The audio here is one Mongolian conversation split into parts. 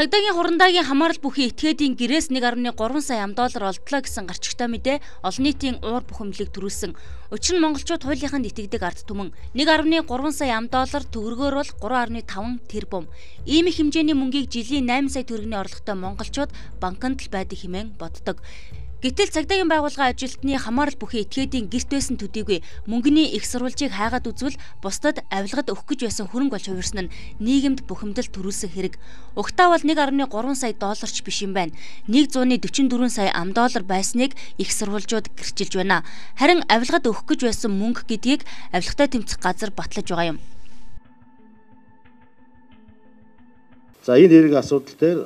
Цагдаагийн хурандагийн хамаарал бүхий этгээдийн гэрээс 1.3 сая ам доллар олдлоо гэсэн гарчигтай мэдээ олон нийтийн уур бухимдлыг төрүүлсэн. Учир нь монголчууд хуулийнханд итгэдэг ард түмэн 1.3 сая ам доллар төгрөгөөр бол 3.5 тэрбум. Ийм их хэмжээний мөнгийг жилийн 8 сая төгрөгийн орлоготой монголчууд банкнд л байдаг хэмээн боддог. Гэтэл цагдаагийн байгууллага ажилтны хамаарал бүхий этгээдийн гэрт байсан төдийгүй мөнгөний их сурвалжийг хайгаад үзвэл бусдад авилгад өгөх гэж байсан хөрөнгө болж хувирсан нь нийгэмд бухимдал төрүүлсэн хэрэг. Угтаа бол 1.3 сая долларч биш юм байна. 144 сая ам доллар байсныг их сурвалжууд гэрчилж байна. Харин авилгад өгөх гэж байсан мөнгө гэдгийг авилгатай тэмцэх газар батлаж байгаа юм. За энэ хэрэг асуудал дээр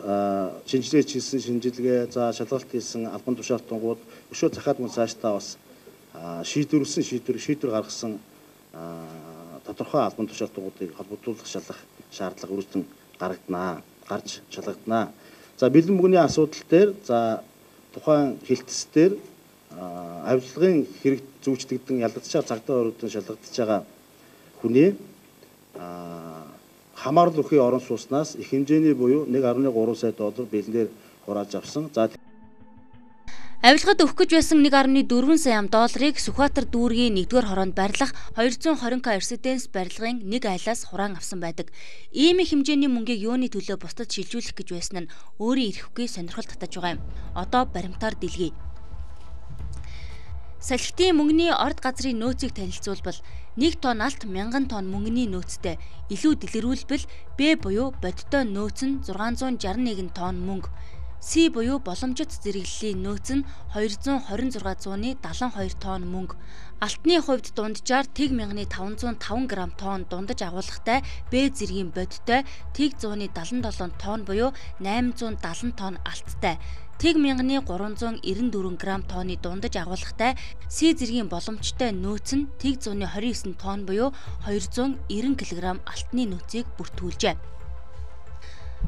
шинжилгээ хийсэн шинжилгээ за шалгалт хийсэн албан тушаалтангууд өшөө захаад мөн цаашдаа бас шийдвэрлсэн шийдвэр шийдвэр гаргасан тодорхой албан тушаалтангуудыг холбогдуулах шалгах шаардлага үүсгэн гарагданаа гарч шалгагданаа. За бэлэн мөнгөний асуудал дээр за тухайн хилтс дээр авилгын хэрэг зүүчдэгдэн ялгагдчихаар цагдаа өргөдөн шалгагдчихж байгаа хүний хамаарал өхий орон сууснаас их хэмжээний буюу 1.3 сая доллар бэлнээр хурааж авсан. За Авилгад өгөх гэж байсан 1.4 сая ам долларыг Сүхбаатар дүүргийн 1-р хороонд барьлах 220к Mercedes барилгын нэг айлаас хураан авсан байдаг. Ийм их хэмжээний мөнгийг юуны төлөө бусдад шилжүүлэх гэж байсан нь өөрийн ирэхгүй сонирхол татаж байгаа юм. Одоо баримтаар дэлгэе. Салхитын мөнгөний орд газрын нөөцийг танилцуулбал 1 тонн алт 1000 тонн мөнгөний нөөцтэй илүү дэлгэрүүлбэл Б буюу бодиттой нөөц нь 661 тонн мөнгө С буюу боломжит зэрэглэлийн нөөц нь 226 зууны 72 тонн мөнгө. Алтны хувьд дунджаар тэг 1505 г тонн дундаж агуулгатай Б зэргийн бодиттой тэг 177 тонн буюу 870 тонн алттай. Тэг мянганы 394 г тонны дундаж агуулгатай С зэргийн боломжтой нөөц нь тэг 129 тонн буюу 290 кг алтны нөөцийг бүртгүүлжээ.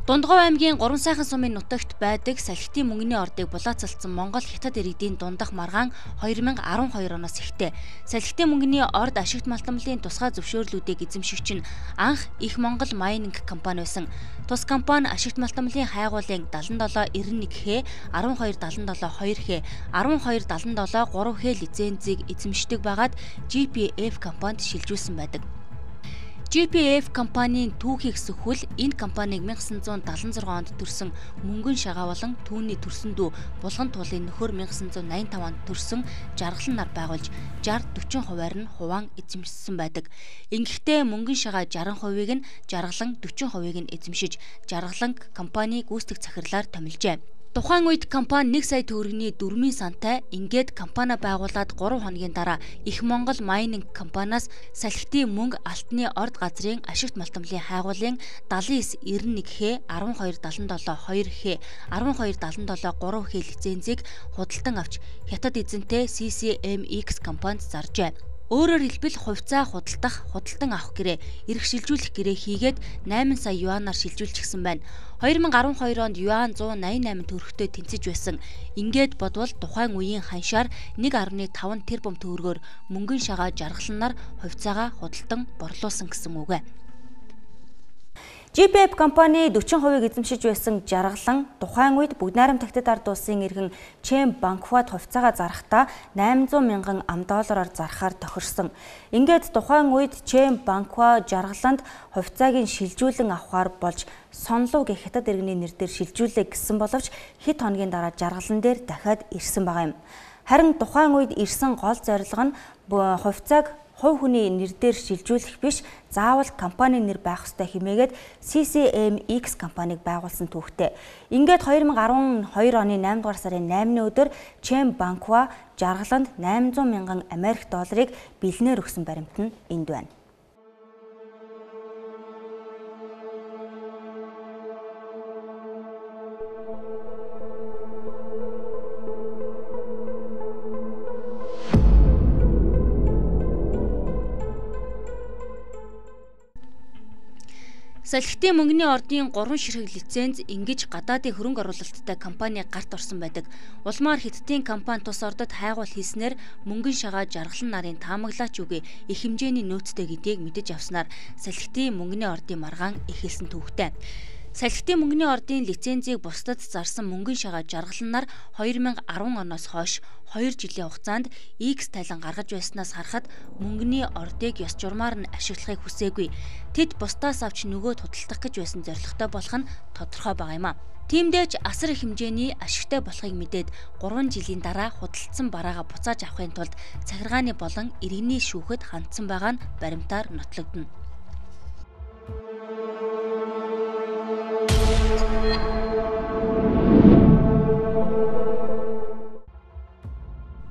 Дундгов аймгийн Гурван сайхан сумын нутагт байдаг салхитын мөнгөний ордыг булаацалцсан Монгол хятад иргэдийн дундах маргаан 2012 оноос ихтэй. Салхитын мөнгөний орд ашигт малтамлын тусгай зөвшөөрлүүдийг эзэмшигч нь анх их Монгол майнинг компани байсан. Тус компани ашигт малтамлын хайгуулын 7791Х, 1277-2Х, 1277 3Х лицензийг эзэмшдэг байгаад GPF компанид шилжүүлсэн байдаг. GPF компанийн түүхийг сөхвөл энэ компаниг 1976 онд төрсэн мөнгөн шагаа болон түүний төрсөн дүү булган туулын нөхөр 1985 онд төрсөн жаргалан нар байгуулж 60 40 хувиар нь хуваан эзэмшсэн байдаг. Ингэхдээ мөнгөн шагаа 60%ийг нь жаргалан 40%ийг нь эзэмшиж жаргалан компани гүйцэтгэх захирлаар томилжээ. Тухайн үед компани 1 сая төгрөгийн дөрмийн сантай ингээд компани байгуулад 3 хоногийн дараа Их Монгол майнинг компаниас салхитын мөнгө алтны орд газрын ашигт малтамлын хайгуулын 7991Х 1277 2Х 1277 3Х лицензийг худалдан авч хятад эзэнтэй CCMX компанид заржээ. Өөрөөр хэлбэл хувьцаа худалдах, худалдан авах гэрээ, эрх шилжүүлэх гэрээ хийгээд 8 сая юанаар шилжүүлчихсэн байна. 2012 онд юан 188 төгрөгтэй тэнцэж байсан. Ингээд бодвол тухайн үеийн ханшаар 1.5 тэрбум төгрөгөөр мөнгөн шагаа жаргалнаар хувьцаагаа худалдан борлуулсан гэсэн үг. GPF компани 40%-ийг эзэмшиж байсан жаргалан тухайн үед бүгд найрамд тагтад ард улсын иргэн Чэм банквад хувьцаагаа зарахтаа 800 мянган ам доллараар зархаар тохирсон. Ингээд тухайн үед Чэм банква жаргаланд хувьцааг нь шилжүүлэн авахар болж сонлоо гэх хятад иргэний нэрээр шилжүүлээ гэсэн боловч хэд хоногийн дараа жаргалан дээр дахиад ирсэн байгаа юм. Харин тухайн үед ирсэн гол зорилго нь хувьцааг хувь хүний нэрээр шилжүүлэх биш заавал компани нэр байх ёстой хэмээгээд CCMX компаниг байгуулсан түүхтэй. Ингээд 2012 оны 8 дугаар сарын 8-ны өдөр Чэм Банква жаргаланд 800 мянган Америк долларыг бэлнээр өгсөн баримт нь энд байна. Салхитын мөнгөний ордын 3 ширхэг лиценз ингэж гадаадын хөрөнгө оруулалттай компани гарт орсон байдаг. Улмаар хиттийн компани тус ордод хайгуул хийснээр мөнгөн шагаа жаргалан нарын таамаглаач үгүй их хэмжээний нөөцтэй гэдгийг мэдэж авснаар салхитын мөнгөний ордын маргаан эхэлсэн түүхтэй. Салхитын мөнгөний ордын лицензийг бусдад зарсан мөнгөн шагаа жаргалнаар 2010 оноос хойш 2 жилийн хугацаанд X талан гаргаж байснаас харахад мөнгөний ордыг ёс журмаар нь ашиглахыг хүсээгүй. Тэд бусдаас авч нөгөөд худалдах гэж байсан зорилготой болох нь тодорхой байгаа юм а. Тиймдээч асар их хэмжээний ашигтай болохыг мэдээд 3 жилийн дараа худалдсан бараагаа буцааж авахын тулд цахиргааны болон иргэний шүүхэд хандсан байгаа нь баримтаар нотлогдно.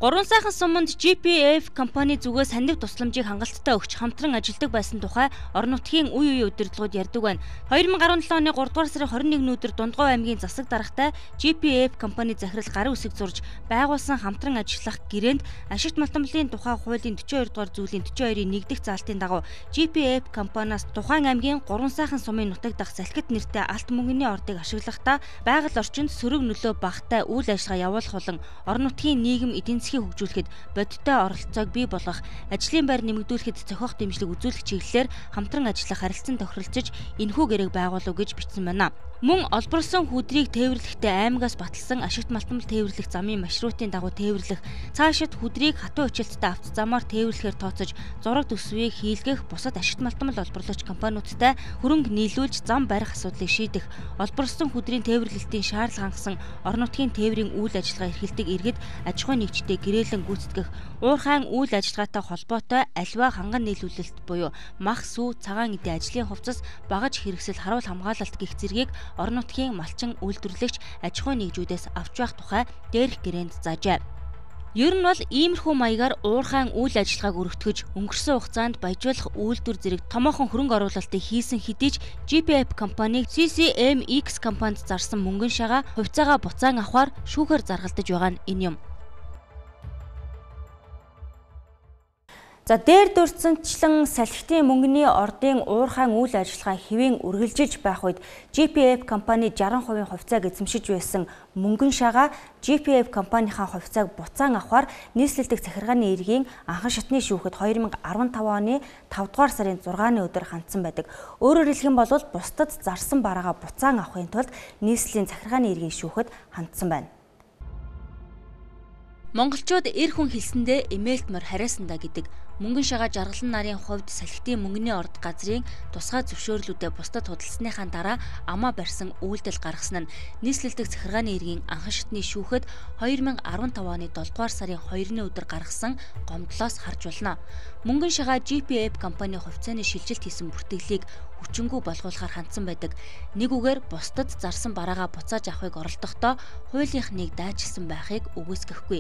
3 сайхан суманд GPF компани зүгээс санив тусламжийг хангалттай өгч хамтран ажилладаг байсан тухай орон нутгийн үе үе удирдлагууд ярьдаг байна. 2017 оны 3 дугаар сарын 21-ний өдөр Дундгой аймгийн засаг даргатай GPF компани захирал гарын үсэг зурж байгуулсан хамтран ажиллах гэрээнд ашигт малтамлын тухай хуулийн 42 дугаар зүйлийн 42-ийн 1 дэх заалтын дагуу GPF компаниас тухайн аймгийн 3 сайхан сумын нутаг дах салхит нэртэй алт мөнгөний ордыг ашиглахдаа байгаль орчинд сөрөг нөлөө багтай үйл ажиллагаа явуулах болон орон нутгийн нийгэм эдийн эрхийг хөгжүүлэхэд бодиттой оролцоог бий болгох, ажлын байр нэмэгдүүлэхэд зохиох дэмжлэг үзүүлэх чиглэлээр хамтран ажиллах харилцан тохиролцож энэхүү гэрээг байгуулав гэж бичсэн байна. Мөн олборлсон хүдрийг тээвэрлэхдээ аймагаас баталсан ашигт малтмал тээвэрлэх замын маршрутын дагуу тээвэрлэх, цаашид хүдрийг хатуу хүчилттэй авто замаар тээвэрлэхээр тооцож зураг төсвийг хийлгэх бусад ашигт малтмал олборлогч компаниудтай хөрөнгө нийлүүлж зам барих асуудлыг шийдэх, олборлсон хүдрийн тээвэрлэлтийн шаардлага хангасан орон нутгийн тээврийн үйл ажиллагаа эрхэлдэг иргэд аж ахуйн нэгжтэй гэрээлэн гүйцэтгэх, уурхайн үйл ажиллагаатай холбоотой альва ханган нийлүүлэлт буюу мах сүү цагаан эдийн ажлын хувцас багаж хэрэгсэл харуул хамгаалалт гих зэргийг орон нутгийн малчин үйлдвэрлэгч аж ахуйн нэгжүүдээс авч байх тухай дээрх гэрээнд заажээ. Ер нь бол иймэрхүү маягаар уурхайн үйл ажиллагааг өргөтгөж өнгөрсөн хугацаанд баяжуулах үйлдвэр зэрэг томоохон хөрөнгө оруулалтыг хийсэн хэдий ч GPF компаниг CCMX компанид зарсан мөнгөн шагаа хувьцаагаа буцаан авахар шүүхээр заргалдаж байгаа нь энэ юм. За дээр дурдсанчлан салхитын мөнгөний ордын уурхайн үйл ажиллагаа хэвэн үргэлжилж байх үед GPF компани 60% хувьцааг эзэмшиж байсан мөнгөн шагаа GPF компанийнхаа хувьцааг буцаан авахар нийслэлдэх захиргааны эргийн анхан шатны шүүхэд 2015 оны 5 дугаар сарын 6-ны өдөр хандсан байдаг. Өөрөөр хэлэх юм бол бусдад зарсан бараагаа буцаан авахын тулд нийслэлийн захиргааны эргийн шүүхэд хандсан байна. Монголчууд эр хүн хэлсэндээ эмээлт мөр хараасандаа гэдэг мөнгөн шагаа жаргалан нарын хувьд салхитын мөнгөний орд газрын тусгай зөвшөөрлүүдэд бусдад худалсныхаа дараа амаа барьсан үйлдэл гаргасан нь нийслэлдэх захиргааны иргэн анхан шатны шүүхэд 2015 оны 7 дугаар сарын 2-ны өдөр гаргасан гомдлоос харж байна. Мөнгөн шагаа GPF компани хувьцааны шилжилт хийсэн бүртгэлийг хүчингү болгуулахар хандсан байдаг. Нэг үгээр бусдад зарсан бараагаа буцааж авахыг оролдохдоо хуулийнх нэг дайчилсан байхыг үгүйсгэхгүй.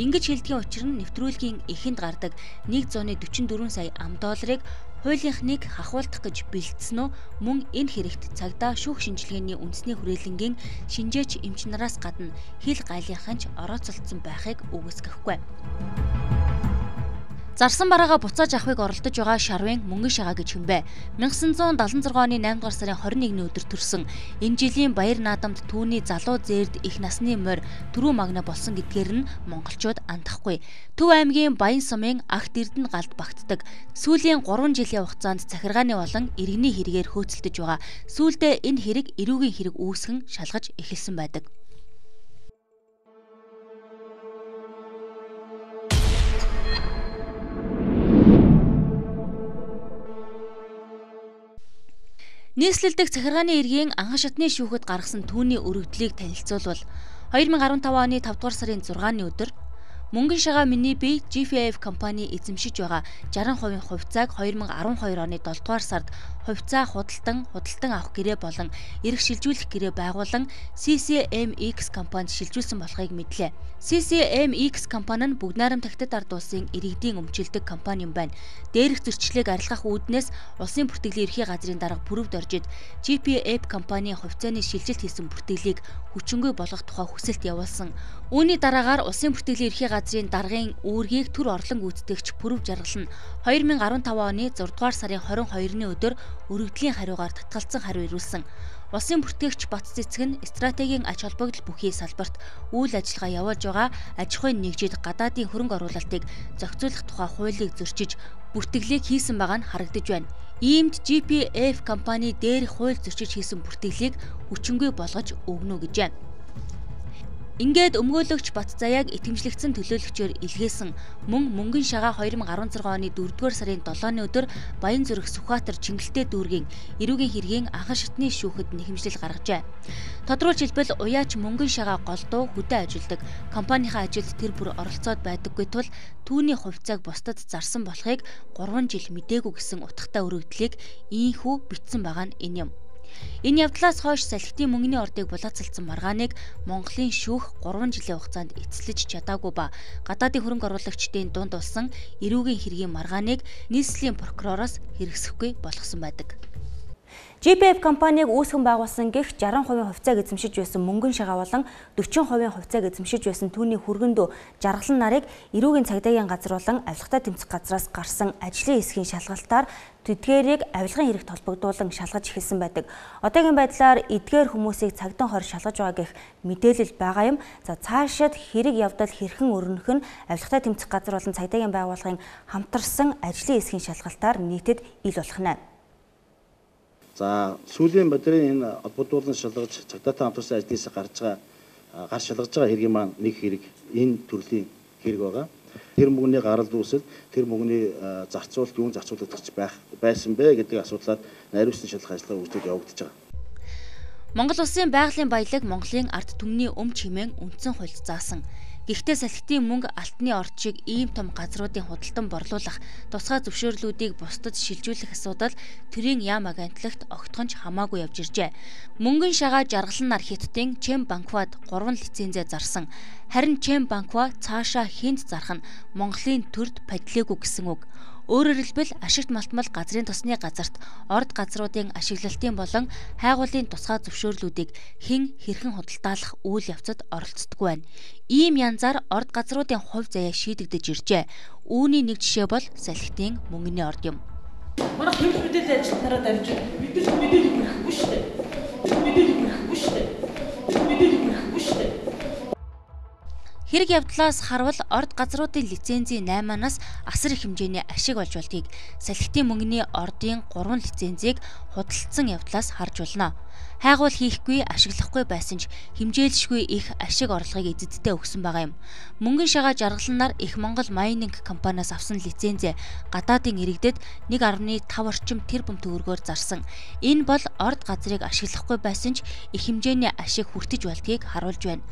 Ингэж хэлдгийн учир нь нэвтрүүлгийн эхэнд гардаг 144 сая ам долларыг хуулийнхныг хахуулдах гэж бэлдсэн үү мөн энэ хэрэгт цагдаа шүүх шинжилгээний үндэсний хүрээлэнгийн шинжээч эмч нараас гадна хил гайлынханч орооцолцсон байхыг үгүйсгэхгүй. Зарсан бараагаа буцааж авахыг оролдож байгаа Шарвын мөнгөн шагаа гэж хүмбэ. 1976 оны 8 дугаар сарын 21-ний өдөр төрсөн энэ жилийн баяр наадамд түүний залуу зээрд их насны морь төрүү магна болсон гэдгээр нь монголчууд андахгүй. Төв аймгийн Баян сумын Агт Эрдэнэ галд багтдаг. Сүүлийн 3 жилийн хугацаанд захиргааны болон иргэний хэрэгээр хөөцөлдөж байгаа. Сүүлдээ энэ хэрэг эрүүгийн хэрэг үүсгэн шалгаж эхэлсэн байдаг. Нийслэлдэх захиргааны эргийн анхан шатны шүүхэд гаргасан түүний өргөдлийг танилцуулбал. 2015 оны 5 дугаар сарын 6-ны өдөр Мөнгөн шагаа миний бие GFF компани эзэмшиж байгаа 60% хувьцааг 2012 оны 7 дугаар сард хувьцаа худалдан худалдан авах гэрээ болон эрх шилжүүлэх гэрээ байгуулан CCMX компанид шилжүүлсэн болохыг мэдлээ. CCMX компани нь бүгд найрам тагтад ард улсын иргэдийн өмчилдөг компани юм байна. Дээрх зөрчлийг арилгах үүднээс улсын бүртгэлийн ерхий газрын дарга бүрөвд оржид GPF компани хувьцааны шилжилт хийсэн бүртгэлийг хүчингүй болгох тухай хүсэлт явуулсан. Үүний дараагаар улсын бүртгэлийн ерхий газрын даргын үүргийг төр орлон гүйцэтгэгч Пүрв жаргал нь 2015 оны 6 дугаар сарын 22-ны өдөр өргөдлийн хариугаар татгалцсан хариу ирүүлсэн. Улсын бүртгэгч Бат цэцэг нь стратегийн ач холбогдол бүхий салбарт үйл ажиллагаа явуулж байгаа аж ахуйн нэгжид гадаадын хөрөнгө оруулалтыг зохицуулах тухай хуулийг зөрчиж бүртгэлийг хийсэн байгаа нь харагдаж байна. Иймд GPF компани дээрх хууль зөрчиж хийсэн бүртгэлийг хүчингүй болгож өгнө гэжээ. Ингээд өмгөөлөгч Бат Заяаг итгэмжлэгдсэн төлөөлөгчөөр илгээсэн мөн мөнгөн шагаа 2016 оны 4-р сарын 7-ны өдөр Баянзүрх Сүхбаатар Чингэлтэй дүүргийн эрүүгийн хэргийн анхан шатны шүүхэд нэхэмжлэл гаргажээ. Тодруулж хэлбэл уяач мөнгөн шагаа голдуу хөдөө ажилдаг компанийнхаа ажилд тэр бүр оролцоод байдаггүй тул түүний хувьцааг бусдад зарсан болохыг 3 жил мдээгүй гэсэн утгатай өргөдлийг ийхүү бичсэн байгаа нь энэ юм. Энэ явдлаас хойш салхитын мөнгөний ордыг булаацалцсан маргааныг Монголын шүүх 3 жилийн хугацаанд эцэлж чадаагүй ба гадаадын хөрөнгө оруулагчдын дунд болсон эрүүгийн хэргийн маргааныг нийслэлийн прокуророос хэрэгсэхгүй болгосон байдаг. GPF компанийг үүсгэн байгуулсан гэх 60% хувьцааг эзэмшиж байсан мөнгөн шагаа болон 40% хувьцааг эзэмшиж байсан түүний хүргэндөө жаргалан нарыг эрүүгийн цагдаагийн газар болон авилгатай тэмцэх газраас гарсан ажлын хэсгийн шалгалтаар тэдгээрийг авилгын хэрэгт холбогдуулан шалгаж эхэлсэн байдаг. Одоогийн байдлаар эдгээр хүмүүсийг цагдан хор шалгаж байгаа гэх мэдээлэл байгаа юм. За цаашид хэрэг явдал хэрхэн өрнөх нь авилгатай тэмцэх газар болон цагдаагийн байгууллагын хамтарсан ажлын хэсгийн шалгалтаар нийтэд ил болох нь. За сүүлийн бодрын энэ холбогдуулан шалгаж цагдаатай хамтарсан ажлаас гарч байгаа гарч шалгаж байгаа хэргийн маань нэг хэрэг энэ төрлийн хэрэг байгаа. Тэр мөнгөний гарал үүсэл тэр мөнгөний зарцуулалт юун зарцуулагдаж байх байсан бэ гэдэг асуудлаар найруулсан шалгах ажиллагаа үргэлжлүүлж явагдаж байгаа. Монгол Улсын байгалийн баялаг Монголын ард түмний өмч хэмээн үндсэн хуульд заасан Гэхдээ салхитын мөнгө алтны орчийг ийм том газруудын худалдан борлуулах, тусгай зөвшөөрлүүдийг бусдад шилжүүлэх асуудал төрийн яам агентлагт огтхонч хамаагүй явж иржээ. Мөнгөн шагаа жаргалан нар хиттийн Чем банквад 3 лицензээ зарсан. Харин Чем банква цаашаа хинт зарах нь Монголын төрд падлээгүй гэсэн үг. Өөрөөр хэлбэл ашигт малтмал газрын тосны газарт орд газруудын ашиглалтын болон хайгуулын тусгай зөвшөөрлүүдийг хэн хэрхэн худалдаалах үйл явцад оролцдоггүй байна. Ийм янзаар орд газруудын хувь заяа шийдэгдэж иржээ. Үүний нэг жишээ бол салхитын мөнгөний орд юм. Манай хэвлэл мэдээлэл ажилтнараа дамжиж нар мэдээлэл өгөхгүй шүү дээ. Мэдээлэл өгөхгүй шүү дээ. Хэрэг явдлаас харвал орд газруудын лицензийн 8-аас асар их хэмжээний ашиг болж болдгийг салхитын мөнгөний ордын 3 лицензийг худалдсан явдлаас харж болно. Хайгуул хийхгүй ашиглахгүй байсан ч хэмжээлшгүй их ашиг орлогыг эзэдтэй өгсөн байгаа юм. Мөнгөн шагаа жаргалнаар их Монгол майнинг компаниас авсан лицензээ гадаадын иргэдэд 1.5 орчим тэрбум төгрөгөөр зарсан. Энэ бол орд газрыг ашиглахгүй байсан ч их хэмжээний ашиг хүртэж болдгийг харуулж байна.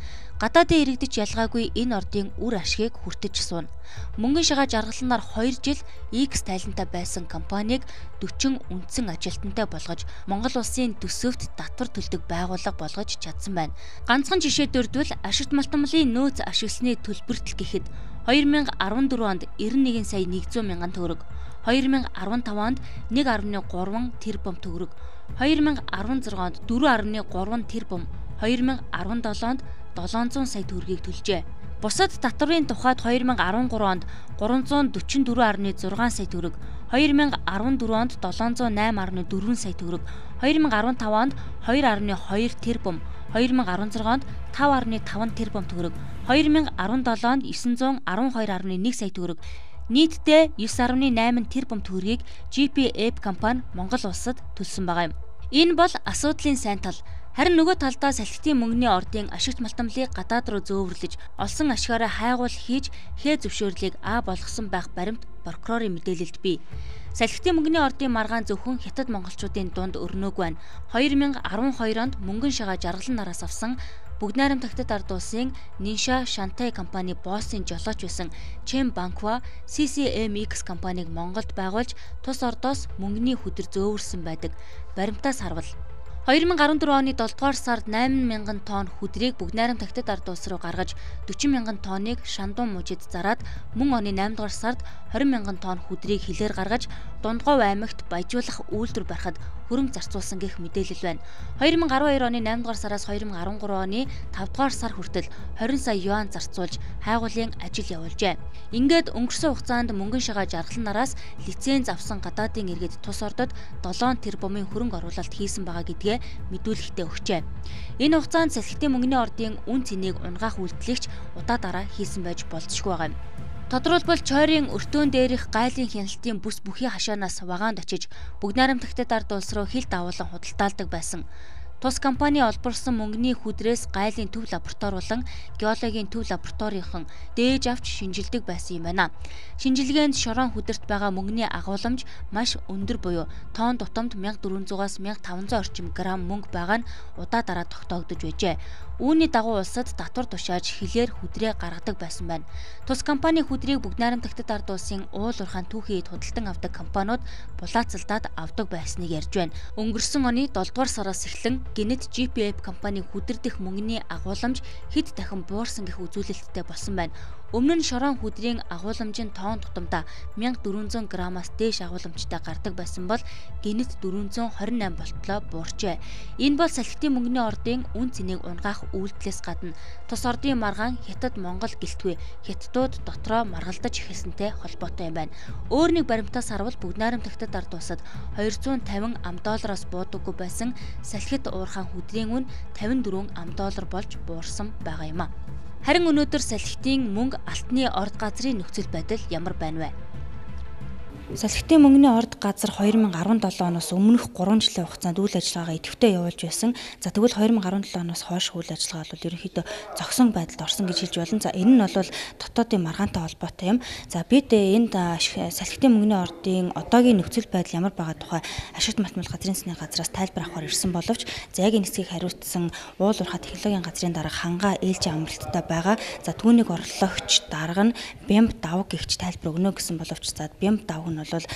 Гадаадын иргэдэж ялгаагүй энэ ордын үр ашгийг хүртэж суuna. Мөнгөн шагаа жаргалнаар 2 жил X тайлантай байсан компанийг 40 үндсэн ажилтнтай болгож Монгол улсын төсөвт татвар төлдөг байгууллага болгож чадсан байна. Ганцхан жишээ дөрдвөл ашигт малтамлын нөөц ашигласны төлбөртөл гэхэд 2014 онд 91 сая 100 мянган төгрөг, 2015 онд 1.3 тэрбум төгрөг, 2016 онд 4.3 тэрбум, 2017 онд 700 сая төгрөгийг төлжээ. Бусад татварын тухайд 2013 онд 344.6 сая төгрөг, 2014 онд 708.4 сая төгрөг, 2015 онд 2.2 тэрбум, 2016 онд 5.5 тэрбум төгрөг, 2017 онд 912.1 сая төгрөг нийтдээ 9.8 тэрбум төгрөгийг GPF компани Монгол улсад төлсөн байгаа юм. Энэ бол асуудлын сайн тал. Харин нөгөө талдаа салхитын мөнгөний ордын ашигт малтамлыг гадаад руу зөөвөрлөж олсон ашгаараа хайгуул хийж хээ зөвшөөрлийг А болгосон байх баримт прокурорын мэдээлэлд бий. Салхитын мөнгөний ордын маргаан зөвхөн хятад монголчуудын дунд өрнөөгүй байна. 2012 онд мөнгөн шагаа жаргалан нараас авсан Бүгд найрамдагтад ард улсын Ниша Шантай компани боссын жолооч байсан Чем Банква CCMX компаниг Монголд байгуулж тус ордоос мөнгөний хөдөр зөөвөрсөн байдаг. Баримтаас харвал 2014 оны 7 дугаар сард 8 мянган тонн хүдрийг бүгд найрамд тагтад ард улс руу гаргаж 40 мянган тонныг Шандун мужид зарад мөн оны 8 дугаар сард 20 мянган тонн хүдрийг хилээр гаргаж Дундгов аймагт баяжуулах үйлдвэр барихад хөрөнгө зарцуулсан гэх мэдээлэл байна. 2012 оны 8 дугаар сараас 2013 оны 5 дугаар сар хүртэл 20 сая юан зарцуулж хайгуулын ажил явуулжээ. Ингээд өнгөрсөн хугацаанд мөнгөн шагаа жаргалан нараас лиценз авсан гадаадын иргэд тус ордод 7 тэрбумын хөрөнгө оруулалт хийсэн байгаа гэдгээ мэдүүлэхтэй өгчээ. Энэ хугацаанд салхитын мөнгөний ордын үн цэнийг унгаах үйлдэлийг удаа дараа хийсэн байж болзошгүй байгаа юм. Тодорхойлбол чойрын өртөөн дээрх гайлын хяналтын бүс бүхий хашаанаас вагаанд очиж бүгд найрамдагтад ард улс руу хил давуулан худалдаалдаг байсан. Тус компани олборсон мөнгөний хүдрээс гайлын төв лаборатори болон геологийн төв лабораторийнхан дээж авч шинжилдэг байсан юм байна. Шинжилгээнд шорон хүдэрт байгаа мөнгөний агуулмж маш өндөр буюу тоон дутамд 1400-аас 1500 орчим грамм мөнгө байгаа нь удаа дараа тогтоогдож байжээ. Үүний дагуу улсад татвар тушааж хилээр хүдрээ гаргадаг байсан байна. Тус компани хүдрийг бүгд найрамдагтад ард улсын уул уурхаан түүхийд худалдан авдаг компаниуд булаацалдаад авдаг байсныг ярьж байна. Өнгөрсөн оны 7 дугаар сараас эхлэн гинэт GPF компани хүдэрдэх мөнгөний агуулмж хэд дахин буурсан гэх үзүүлэлттэй болсон байна. Өмнө нь шорон хүдрийн агуулмжийн тоон тутамдаа 1400 граммаас дээш агуулмжтай гардаг байсан бол гинэт 428 болтлоо буурчээ. Энэ бол салхитын мөнгөний ордын үн цэнийг унгаах үйлдэлээс гадна тус ордын маргаан Хятад Монгол гэлтгүй хятадууд дотроо маргалдаж эхэлсэнтэй холбоотой юм байна. Өөр нэг баримтаас харвал бүгд найрамдагтад ард усад 250 ам доллароос буудаггүй байсан салхит уурхаан хүдрийн үн 54 ам доллар болж буурсан байгаа юм а. Харин өнөөдөр салхитын мөнгө алтны орд газрын нөхцөл байдал ямар байна вэ? Салхитын мөнгөний орд газар 2017 оноос өмнөх 3 жилийн хугацаанд үйл ажиллагаагаа идэвхтэй явуулж байсан. За тэгвэл 2017 оноос хойш үйл ажиллагаа бол ерөнхийдөө зогсон байдалд орсон гэж хэлж болно. За энэ нь бол дотоодын маргаантай холбоотой юм. За бид энд салхитын мөнгөний ордын одоогийн нөхцөл байдал ямар байгаа тухай ашигт математик газрын засгийн газраас тайлбар авахар ирсэн боловч за яг энэ хэсгийг хариуцсан уул уурхай технологийн газрын дарга хангаа ээлжийн амралттай байгаа. За түүнийг орлогч дарга нь бямб давг гихч тайлбар өгнө гэсэн боловч за бямб давг нь бол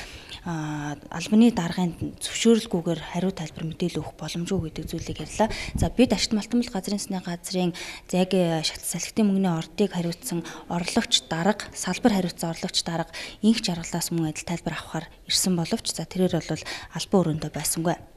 албаны даргын зөвшөөрөлгүйгээр хариу тайлбар мэдээлэл өгөх боломжгүй гэдэг зүйлийг ярьлаа. За бид Ашт Малтамбал газрын сны газрын яг шат салхитын мөнгөний ордыг хариуцсан орлогч дарга, салбар хариуцсан орлогч дарга инх жаргалаас мөн адил тайлбар авахар ирсэн боловч за тэрээр бол албан өрөөндөө байсангүй.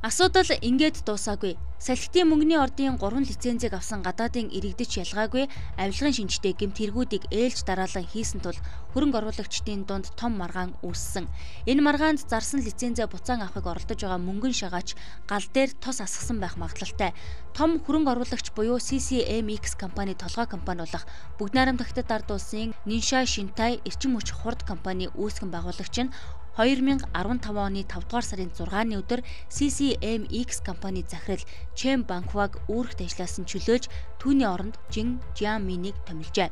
Асуудал ингээд дуусаагүй. Салхитын мөнгөний ордын 3 лицензийг авсан гадаадын иргэдэч ялгаагүй авилгын шинжтэй гэмт хэрэгүүдийг ээлж дараалан хийсэн тул хөрөнгө оруулагчдын дунд том маргаан үүссэн. Энэ маргаанд зарсан лицензээ буцаан авахыг оролдож байгаа мөнгөн шагаач гал дээр тос асгасан байх магадлалтай. Том хөрөнгө оруулагч буюу CCMX компани толгой компани болох Бүгд найрамдагтад ард улсын Ниша Шинтай эрчим хүч хурд компани үүсгэн байгуулагч нь 2015 оны 5 дугаар сарын 6-ны өдөр CCMX компани захирал Чэм Банкваг үүрэгт ажилласан чөлөөж түүний оронд Жин Жиаминийг томилжээ.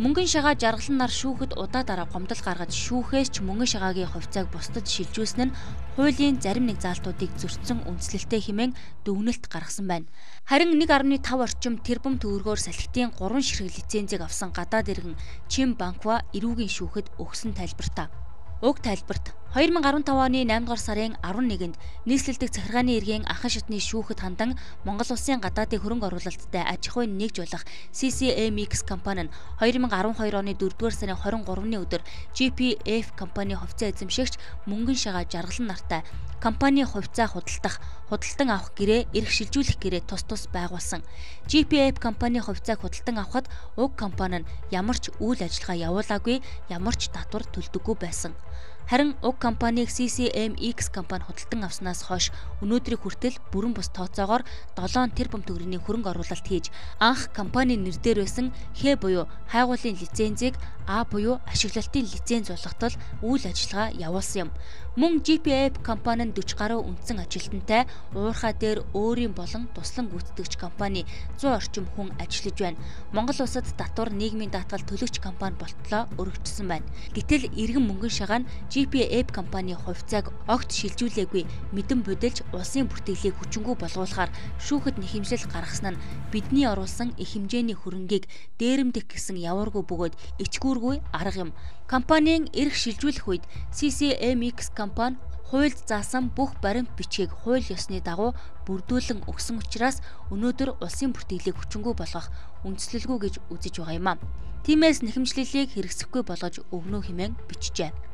Мөнгөн шагаа жаргалан нар шүүхэд удаа дараа гомдол гаргаж шүүхээс ч мөнгөн шагаагийн хувьцааг бусдад шилжүүлсэн нь хуулийн зарим нэг заалтуудыг зөрчсөн үндслэлтэй хэмээн дүгнэлт гаргасан байна. Харин 1.5 орчим тэрбум төгрөгөөр салхитын 3 ширхэг лицензийг авсан гадаад иргэн Чим Банква эрүүгийн шүүхэд өгсөн тайлбартаа Уг тайлбарт 2015 оны 8 дугаар сарын 11-нд нийслэлдэх захиргааны эргийн анхан шатны шүүхэд хандан Монгол улсын гадаадын хөрөнгө оруулалттай аж ахуйн нэгж болох CCMX компани нь 2012 оны 4 дугаар сарын 23-ны өдөр GPF компани хувьцаа эзэмшигч мөнгөн шагаа жаргалан нартай компани хувьцаа худалдах, худалдан авах гэрээ, эрх шилжүүлэх гэрээ тус тус байгуулсан. GPF компани хувьцааг худалдан авахад уг компани нь ямар ч үйл ажиллагаа явуулаагүй, ямар ч татвар төлдөггүй байсан. Харин уг компаниг CCMX компани худалдан авснаас хойш өнөөдрийг хүртэл бүрэн бус тооцоогоор 7 тэрбум төгрөгийн хөрөнгө оруулалт хийж анх компани нэр дээр байсан Х буюу хайгуулын лицензийг А буюу ашиглалтын лиценз болгохтол үйл ажиллагаа явуулсан юм. Мөн GPF компани нь 40 гаруй үндсэн ажилтнтай уурхай дээр өөрийн болон туслан гүйцэтгэгч компани 100 орчим хүн ажиллаж байна. Монгол улсад татвар нийгмийн даатгал төлөгч компани болтлоо өргөжсөн байна. Гэтэл иргэн мөнгөн шагаа нь GPF компани хувьцааг огт шилжүүлээгүй мэдэн будилж улсын бүртгэлийг хүчингү болгуулахаар шүүхэд нэхэмжил гаргасан нь бидний оруулсан их хэмжээний хөрөнгийг дээрэмдэх гэсэн явааргүй бөгөөд ичгүүргүй арга юм. Компанийн эрх шилжүүлэх үед CCMX компани хуульд заасан бүх баримт бичгийг хууль ёсны дагуу бүрдүүлэн өгсөн учраас өнөөдөр улсын бүртгэлийг хүчингү болгох үндслэлгүй гэж үзэж байгаа юм а. Тиймээс нэхэмжлэлийг хэрэгсэхгүй болгож өгнө хэмээн бичжээ.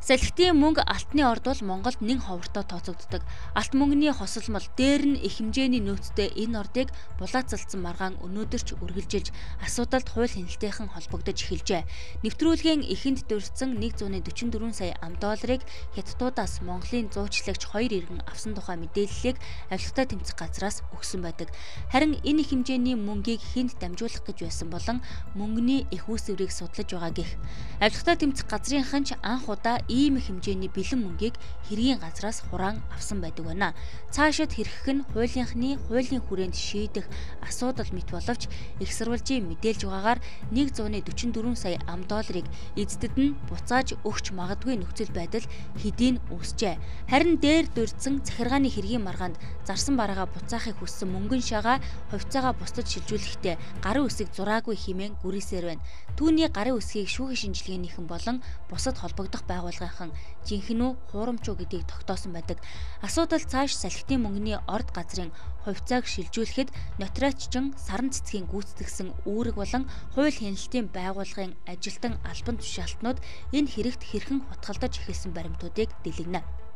Салхитын мөнгө алтны орд бол Монголд нэн ховортой тооцогддог. Алт мөнгөний хосолмол дээр нь их хэмжээний нөөцтэй энэ ордыг булаацалцсан маргаан өнөөдөр ч үргэлжилж асуудалд хууль хяналтынхан холбогдож эхэлжээ. Нэвтрүүлгийн эхэнд дурдсан 144 сая ам долларыг хятадуудаас Монголын зуучлагч хоёр иргэн авсан тухай мэдээллийг авилгатай тэмцэх газраас өгсөн байдаг. Харин энэ их хэмжээний мөнгийг хэнд дамжуулах гэж байсан болон мөнгөний их үүсвэрийг судлаж байгаа гэх. Авилгатай тэмцэх газрынхан ч анх удаа ийм хэмжээний бэлэн мөнгийг хэргийн газраас хураан авсан байдаг байна. Цаашид хэрэгэх нь хуулийнхны хуулийн хүрээнд шийдэх асуудал мэт боловч их сурвалжийн мэдээлж байгаагаар 144 сая ам долларыг эздэд нь буцааж өгч магадгүй нөхцөл байдал хэдийн үүсжээ. Харин дээр дурдсан захиргааны хэргийн маргаанд зарсан бараагаа буцаахыг хүссэн мөнгөн шагаа хувьцаагаа бусдад шилжүүлэхдээ гарын үсэг зураагүй хэмээн гүрээсээр байна. Түүний гарын үсгийг шүүхийн шинжилгээнийхэн болон бусад холбогдох байгууллага байгаахан жинхэнэ үү хуурамч уу гэдгийг тогтоосон байдаг. Асуудал цааш салхитын мөнгөний орд газрын хувьцааг шилжүүлэхэд нотариатчин саран цэцгийн гүйцэтгэсэн үүрэг болон хууль хяналтын байгууллагын ажилтан албан тушаалтнууд энэ хэрэгт хэрхэн хутгалдаж эхэлсэн баримтуудыг дэлгэнэ.